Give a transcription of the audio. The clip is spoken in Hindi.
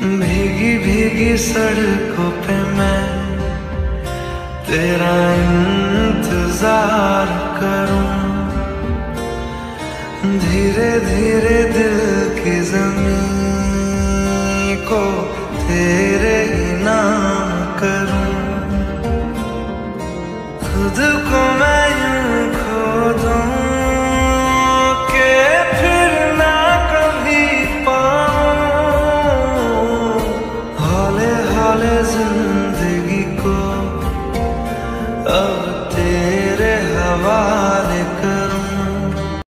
भीगी भीगी सड़कों पे मैं तेरा इंतज़ार करूँ। धीरे धीरे दिल की ज़मीन को तेरे ही नाम करूँ। खुद को मैं of a day.